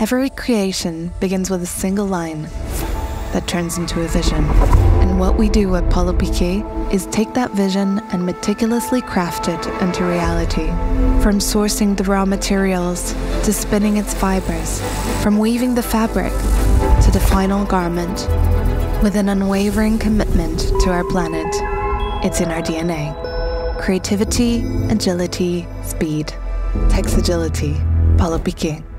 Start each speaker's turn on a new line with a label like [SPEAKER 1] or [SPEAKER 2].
[SPEAKER 1] Every creation begins with a single line that turns into a vision. And what we do at Polopiqué is take that vision and meticulously craft it into reality. From sourcing the raw materials to spinning its fibers, from weaving the fabric to the final garment, with an unwavering commitment to our planet. It's in our DNA. Creativity, agility, speed. Text agility. Polopiqué.